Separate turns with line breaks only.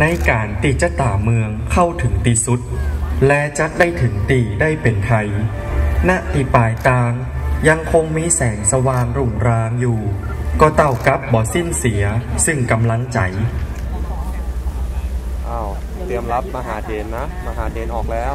ในการตีจะตาเมืองเข้าถึงตีสุด และจัดได้ถึงตีได้เป็นไทย ณตีปลายตางยังคงมีแสงสว่างรุ่งรางอยู่ ก็เต่ากับบ่อสิ้นเสียซึ่งกำลังใจ
อ้าวเตรียมรับมหาเดนนะ มหาเดนออกแล้ว